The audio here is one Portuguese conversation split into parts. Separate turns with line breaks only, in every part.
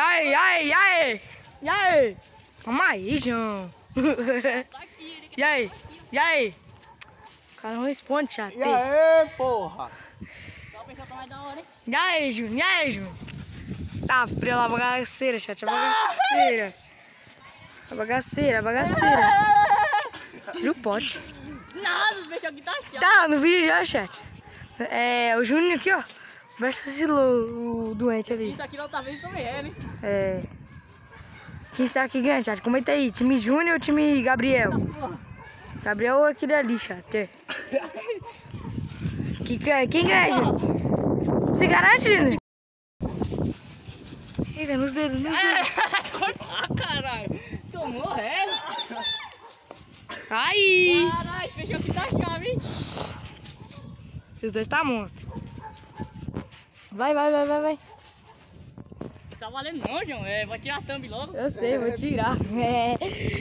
E aí, e aí, e aí? E aí? Calma aí, João. E aí? E aí? O cara não responde, chato.
E aí, porra?
E aí, Júnior? E aí, Júnior? Tá pela bagaceira, chat. A bagaceira. A bagaceira, a bagaceira. Tira o pote.
Nossa, os peixes aqui tá chato.
Tá, no vídeo já, chat. É, o Júnior aqui, ó. Versus esse lo- o doente ali.
Isso aqui não tá vendo também é, né?
É. Quem será que ganha, chat? Comenta aí. Time Júnior ou time Gabriel? Gabriel ou aquele ali, chat? É. Que ganha? Quem ganha, Júnior? Você garante, Júnior? Eita, nos dedos, nos dedos.
Cortar, caralho. Tô morrendo.
Ai!
Caralho, peixe aqui tá chave, hein?
Os dois tá monstro. Vai, vai, vai, vai, vai.
Tá valendo não, João. É, vou tirar a thumb logo.
Eu sei, vou tirar. É.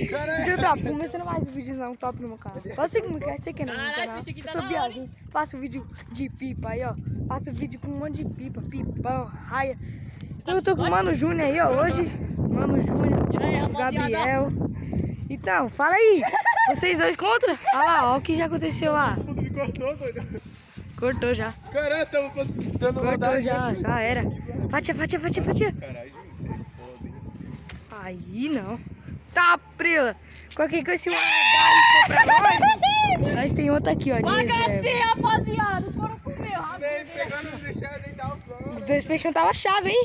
Caralho.
Então tá, começando mais um vídeo não top no meu canal. Pode seguir no canal, você que não no
Caralho,
canal.
esse aqui
Eu
tá
sou
hora,
Biazinho. Faço vídeo de pipa aí, ó. Faço vídeo com um monte de pipa, pipão, raia. Então eu tô com o Mano Júnior aí, ó, hoje. Mano Júnior,
aí, rapaziada?
Gabriel. Então, fala aí. Vocês dois contra? Olha lá, ó o que já aconteceu lá.
Tudo me cortou, doido.
Cortou já.
Caralho, tamo dando
Cortou já,
aqui.
já era. Fatia, fatia, fatia, fatia.
Caralho, gente, foda, hein?
Aí não. Tá, prela. Qualquer coisa, se nós, nós tem outra aqui, ó. Reserva.
assim, rapaziada. Os foram comer, rapaz.
Nem pegando, não deixar nem dar os
dois peixão tava chave, hein?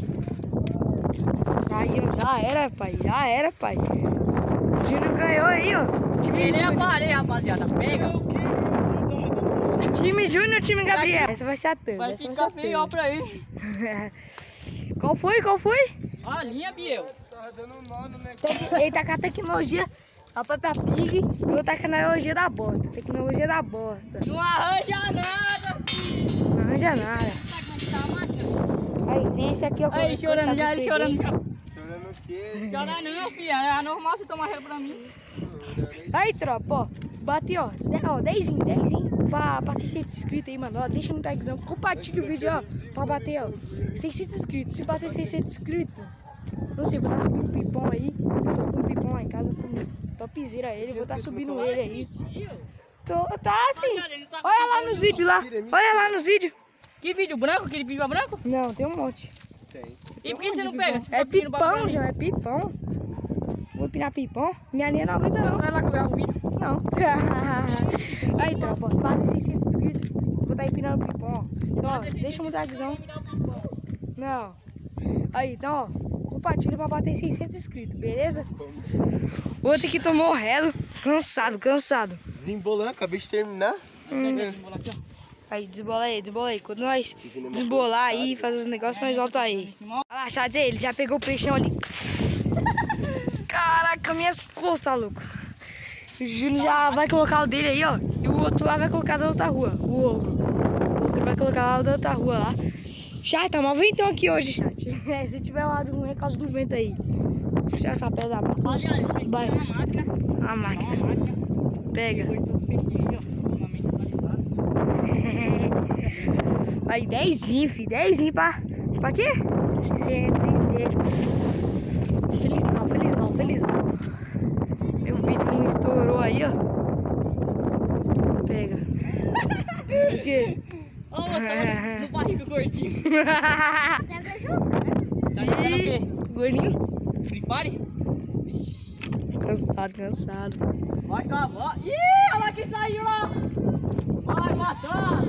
Aí, ó, já era, pai. Já era, pai. O Júnior ganhou aí, ó.
É a parede, rapaziada. Pega.
Time Júnior time Gabriel. Essa vai ser a thumb.
Vai ficar
a
feio ó, pra ele.
Qual foi? Qual foi?
Ó, a linha, Biel.
Tava dando um nó no negócio.
Tec- Ele tá com a tecnologia da Peppa Pig e eu tá com a tecnologia da bosta. Tecnologia da bosta.
Não arranja nada.
Não arranja nada. Aí, tem esse aqui, ó.
Aí, chorando já, ele chorando já.
Chorando o quê?
Chora não, filha. É normal você tomar ré pra mim.
Aí, tropa, ó. Bate, ó. de- Ó, 10, 10 pra, pra 600 inscritos aí, mano. Ó, deixa no tagzão. Compartilha o vídeo, ó. Pra bater, ó. 600 inscritos. Se bater 600 inscritos, não sei, vou estar subindo pipão aí. Tô com um pipão lá em casa. Com topzera ele. Vou estar subindo ele aí. Tô, tá assim. Olha lá nos vídeos lá. Olha lá nos vídeos.
Que vídeo branco? Aquele pipa branco?
Não, tem um monte.
Tem.
E por que você não pega? Você
É pipão, já. É pipão. Vou pinar pipão. Minha linha não aguenta, não.
Vai lá que eu gravo o vídeo.
Não. aí, tropa, se bater 600 inscritos, vou estar empinando pipão, ó. Então, ó, deixa eu mudar a visão. Não. Aí, então, ó, compartilha pra bater 600 inscritos, beleza? Outro que tomou relo, cansado, cansado.
Desembolando, acabei de terminar.
Aí, desbola aí, desbola aí. Quando nós desbolar aí, fazer os negócios, nós volta aí. Olha lá, Chades, ele já pegou o peixão ali. Caraca, minhas costas, louco. O Júnior já vai colocar o dele aí, ó. E o outro lá vai colocar da outra rua. O ogro. O ogro vai colocar lá da outra rua lá. Chat, tá mal ventão aqui hoje, chat. É, se tiver lá ruim é causa do vento aí. Deixa essa pedra da
aqui
Vai.
é uma máquina.
A máquina. Pega. Aí, 10 fi, 10 pra. Pra quê? 600, 600. Felizão, felizão, felizão. Meu vídeo estourou aí, ó. Pega. O quê?
Ó, o outro tava no barriga curtinho. Tá jogando o quê?
Gordinho?
Free Fire?
Cansado, cansado.
Vai cavar. Ih, olha lá quem saiu lá. Vai matar.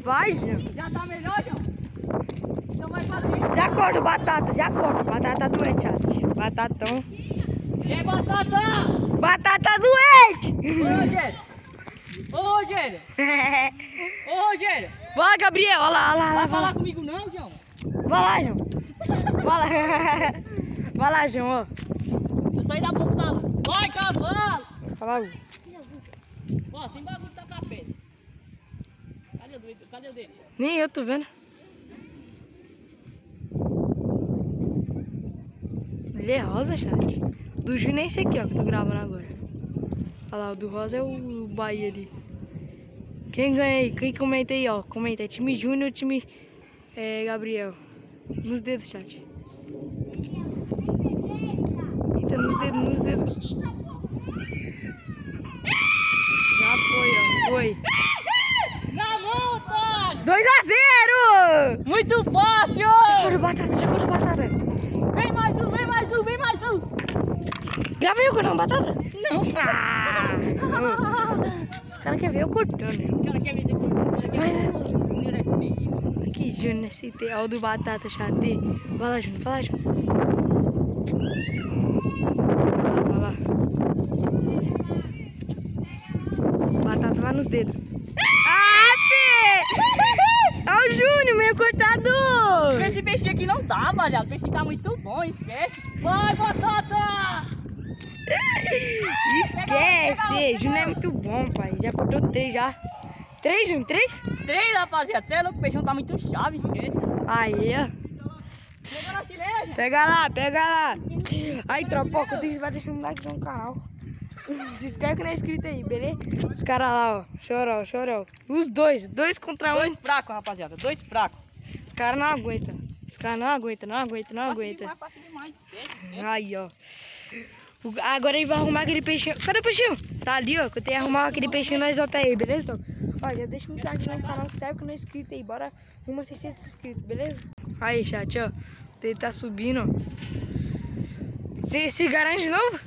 Vai, Jean.
Já tá melhor, João? Então vai.
Já corta batata, já corta. Batata doente, chat. Batatão.
E batata!
Batata doente!
Ô, Rogério! Ô, Rogério! Ô, Rogério!
Vai, Gabriel, olha lá, olha lá,
Vai
lá.
falar comigo não, João?
Vai lá, João. Vai lá. Vai lá, João.
Você sair da ponta da lua. Vai, cavalo!
Fala,
Ó, sem bagulho tá tapete. Cadê o dele? Cadê o dele?
Nem eu tô vendo. Ele é rosa, chat do Juna é esse aqui, ó, que eu tô gravando agora. Olha lá, o do Rosa é o, Bahia ali. Quem ganha aí? Quem comenta aí, ó. Comenta, é time Júnior, time é, Gabriel. Nos dedos, chat. Então, nos dedos, nos dedos. Já foi, ó. Foi.
Na luta!
2 a 0!
Muito fácil!
Já corre batata, já corre batata. Grava eu cortando batata?
Não!
Ah! Os caras querem ver eu cortando. né?
O cara quer ver depois, o cara quer ver depois.
Que Júnior ST, ó o do batata chate. Vai lá, Júnior, vai lá, Júnior. Vai lá, vai lá. Batata vai nos dedos. Ah, Fê! Ó o Júnior, meu cortador!
Esse peixinho aqui não dá, rapaziada. O peixinho tá muito bom, esquece. Vai, batata!
Esquece! Júnior é muito bom, pai. Já cortou três já. Três, Júnior? Três?
Três, rapaziada. Você é louco, o peixão tá muito chave, esquece.
Aí, ó.
Gente.
Pega lá, pega lá. Aí, tropa, quando isso vai deixar um like no canal. Se inscreve que não é inscrito aí, beleza? Os caras lá, ó. Chorão, chorão. Os dois, dois contra um.
Dois fracos, rapaziada. Dois fracos.
Os caras não aguentam. Os caras não aguentam, não aguentam, não aguentam. Aí, ó. O- Agora ele vai arrumar aquele peixinho. Cadê o peixinho? Tá ali, ó. Que eu tenho que arrumar aquele peixinho nós volta aí, beleza? Então, olha, deixa muito like no canal, serve que não é inscrito aí. Bora rumo a 600 inscritos, beleza? Aí, chat, ó. Ele tá subindo, ó. Se, se garante de novo?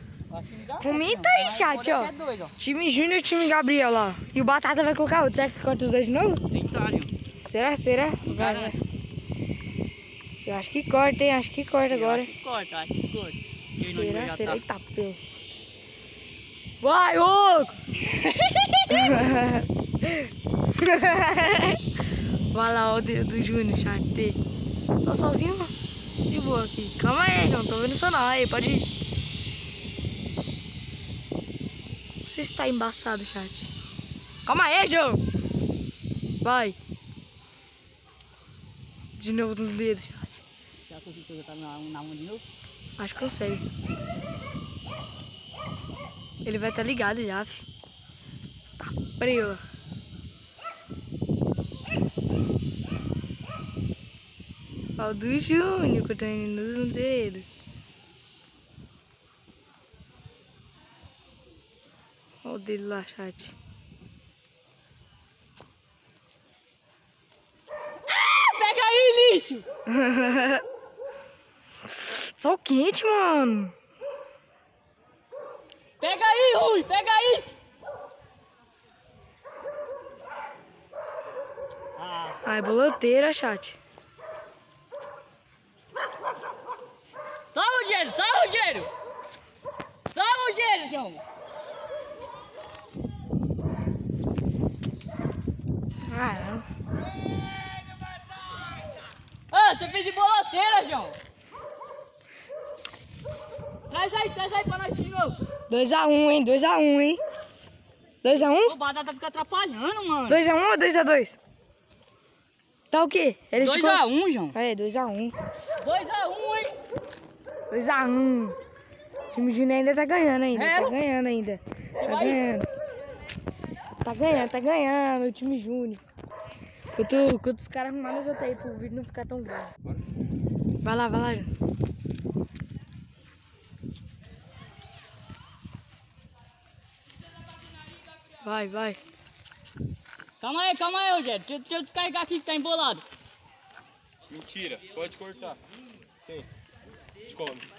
Comenta aí, chat,
dois, ó.
Time Júnior e time Gabriel, ó. E o Batata vai colocar outro. Será que corta os dois de novo?
Tentário.
Será? Será? Vai, vai. Eu acho que corta, hein? Acho que corta agora.
Acho que corta, acho que corta. Não tá.
Eita, pé. Vai, Hugo! Vai lá, ó, o dedo do Júnior, chatei. Tô sozinho? De boa aqui. Calma aí, João. Tô vendo só não. Aí, pode ir. Você está embaçado, chat. Calma aí, João. Vai. De novo nos dedos, chat.
Já conseguiu jogar na, na mão de novo?
Acho que consegue. Ele vai estar ligado já, fi. Tá frio. Do Júnior que eu tô indo no dedo. Ó o dele lá, chat.
Pega aí, lixo!
Sol quente, mano.
Pega aí, Rui! Pega aí! Ah,
Ai, boloteira, chat.
sai, Rogério! Sai, Rogério! Sai, Rogério, João!
Ah, não.
Ah, você fez de boloteira, João! Traz aí, traz aí pra nós de novo!
2x1, hein? 2x1, hein? 2x1?
O Batata fica atrapalhando, mano!
2x1 ou 2x2? Tá o quê? Ele
2x1, um, João!
É, 2x1.
2x1, hein?
2x1. O time Júnior ainda tá ganhando ainda.
É?
Tá ganhando ainda. Tá
vai-
ganhando. Tá ganhando, tá ganhando o time Júnior. Enquanto os caras arrumarem os outros aí pro vídeo não ficar tão grande. Vai lá, vai lá, Júnior. Vai, vai.
Calma aí, calma aí, Rogério. Deixa, eu- deixa eu descarregar aqui que tá embolado.
Mentira, pode cortar. Tem. Esconde.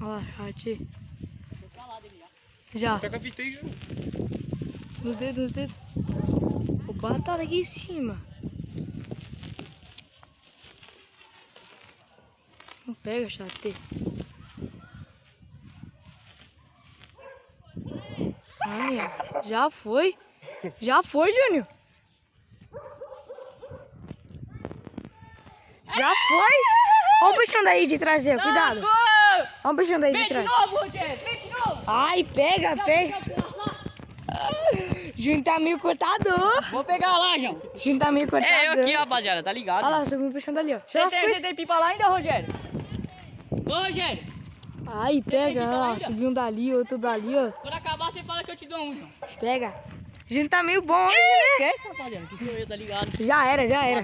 Olha lá, chat.
Tô calado ele já.
Já.
Tá com a fita aí, Ju.
Nos dedos, nos dedos. O barro tá aqui em cima. Não pega, chate. Ai, já foi. Já foi, Júnior. Já foi. Olha o bichão daí de trazer, cuidado.
Gol!
Olha o bichão daí de
Vem de
trás.
novo, Rogério. Vem de novo.
Ai, pega, pega. Júnior tá meio cortador.
Vou pegar lá, João.
Júnior tá meio cortador.
É eu aqui, rapaziada. Tá ligado?
Olha lá, subiu o bichão dali, ó.
Você tem, tem pipa lá ainda, Rogério? Ô, Rogério.
Ai, pega, ó. Subiu um dali, outro dali, ó.
Quando acabar, você fala que eu te dou um, João.
Pega. A gente tá meio bom hoje, né?
Esquece, rapaziada, que sou eu, tá ligado?
Já era, já era.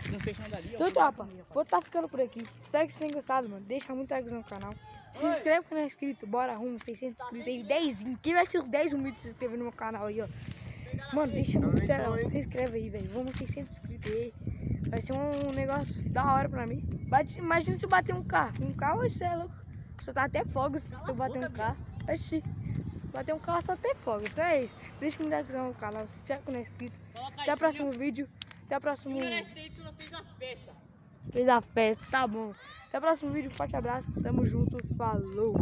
Então, tropa, vou tá ficando por aqui. Espero que vocês tenham gostado, mano. Deixa muito like no canal. Se inscreve quem não é inscrito. Bora, rumo, 600 inscritos aí. 10. Quem vai ser os 10 humildes se inscrever no meu canal aí, ó. Mano, deixa muito sério. Se inscreve aí, velho. Vamos 600 inscritos aí. Vai ser um negócio da hora pra mim. Bate- imagina se eu bater um carro. Um carro, você é louco. Só tá até fogos se eu bater um carro. Oxi. Bater um carro só até fogos. Então é isso. Deixa muito like no canal. Se inscreve não é inscrito.
Coloca
Até o próximo vídeo. Até o próximo.
Não fez a festa.
Fez a festa, tá bom. Até o próximo vídeo, forte abraço, tamo junto, falou!